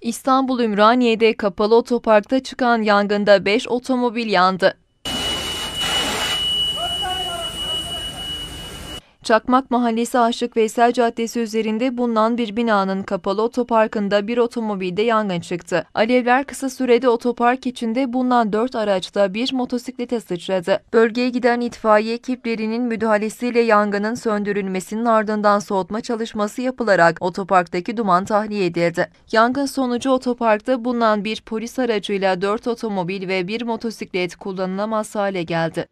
İstanbul Ümraniye'de kapalı otoparkta çıkan yangında 5 otomobil yandı. Çakmak Mahallesi Aşık Veysel Caddesi üzerinde bulunan bir binanın kapalı otoparkında bir otomobilde yangın çıktı. Alevler kısa sürede otopark içinde bulunan 4 araçta bir motosiklete sıçradı. Bölgeye giden itfaiye ekiplerinin müdahalesiyle yangının söndürülmesinin ardından soğutma çalışması yapılarak otoparktaki duman tahliye edildi. Yangın sonucu otoparkta bulunan bir polis aracıyla 4 otomobil ve bir motosiklet kullanılamaz hale geldi.